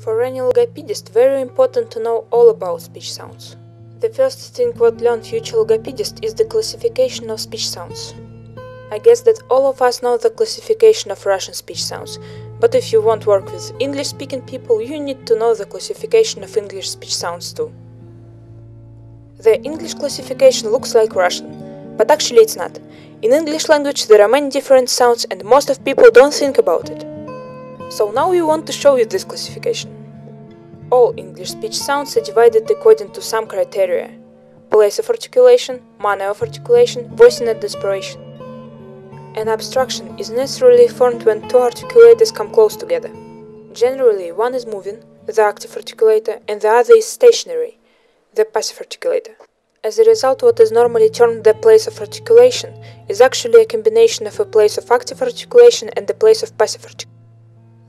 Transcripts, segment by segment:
For any logopedist, very important to know all about speech sounds. The first thing what learn future logopedist is the classification of speech sounds. I guess that all of us know the classification of Russian speech sounds, but if you want work with English speaking people, you need to know the classification of English speech sounds too. The English classification looks like Russian, but actually it's not. In English language there are many different sounds and most of people don't think about it. So now we want to show you this classification. All English speech sounds are divided according to some criteria. Place of articulation, manner of articulation, voicing and aspiration. An obstruction is naturally formed when two articulators come close together. Generally, one is moving, the active articulator, and the other is stationary, the passive articulator. As a result, what is normally termed the place of articulation is actually a combination of a place of active articulation and the place of passive articulation.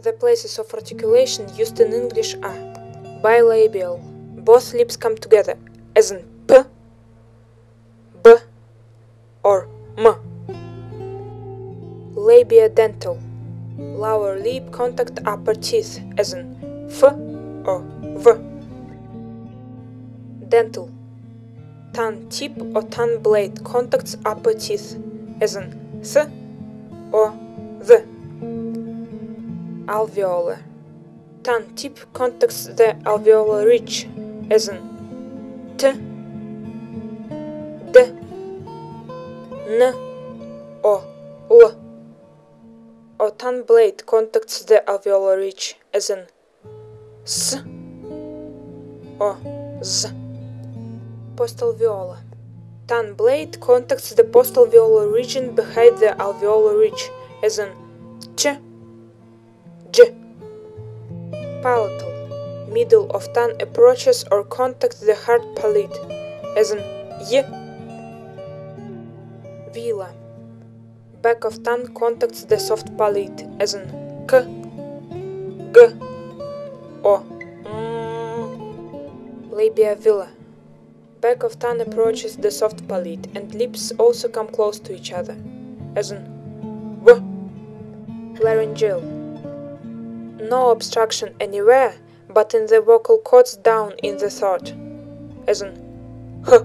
The places of articulation used in English are bilabial, both lips come together, as in p, b, or m. Labiodental, lower lip contact upper teeth, as in f or v. Dental, tongue tip or tongue blade contacts upper teeth, as in th alveolar. Tongue tip contacts the alveolar ridge, as in t, d, n, or l. Or tongue blade contacts the alveolar ridge, as in s or z. Postalveolar. Tongue blade contacts the postalveolar region behind the alveolar ridge, as in J. Palatal. Middle of tongue approaches or contacts the hard palate, as in Y. Velar. Back of tongue contacts the soft palate, as in K, G, or mm. Labiovelar. Back of tongue approaches the soft palate, and lips also come close to each other, as in W. Laryngeal no obstruction anywhere but in the vocal cords down in the throat, as in h.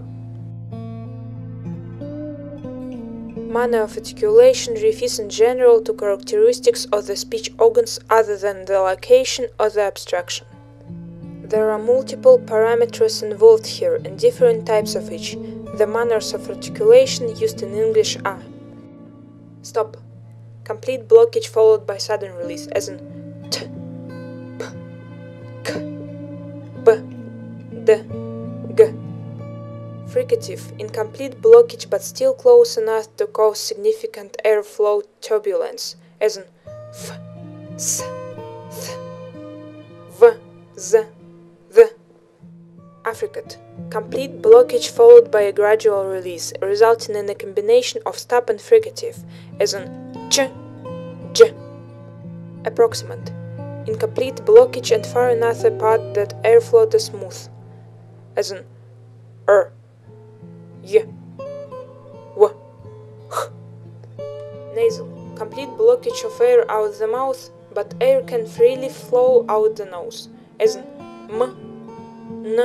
Manner of articulation refers in general to characteristics of the speech organs other than the location or the obstruction. There are multiple parameters involved here and different types of each. The manners of articulation used in English are Stop. Complete blockage followed by sudden release, as in d, g. Fricative, incomplete blockage but still close enough to cause significant airflow turbulence, as in f, s, th, v, z, th. Affricate, complete blockage followed by a gradual release, resulting in a combination of stop and fricative, as in ch, j. Approximant, incomplete blockage and far enough apart that airflow is smooth, as in er, y, w, h. Nasal, complete blockage of air out the mouth, but air can freely flow out the nose, as in m, n,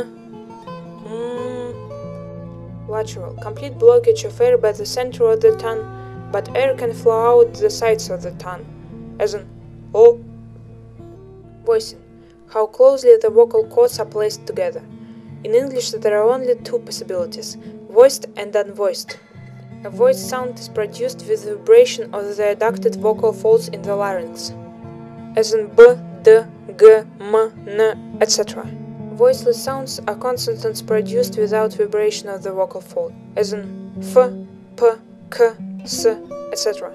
mm. Lateral, complete blockage of air by the center of the tongue, but air can flow out the sides of the tongue, as in o. Voicing, how closely the vocal cords are placed together. In English there are only two possibilities, voiced and unvoiced. A voiced sound is produced with vibration of the adducted vocal folds in the larynx, as in b, d, g, m, n, etc. Voiceless sounds are consonants produced without vibration of the vocal fold, as in f, p, k, s, etc.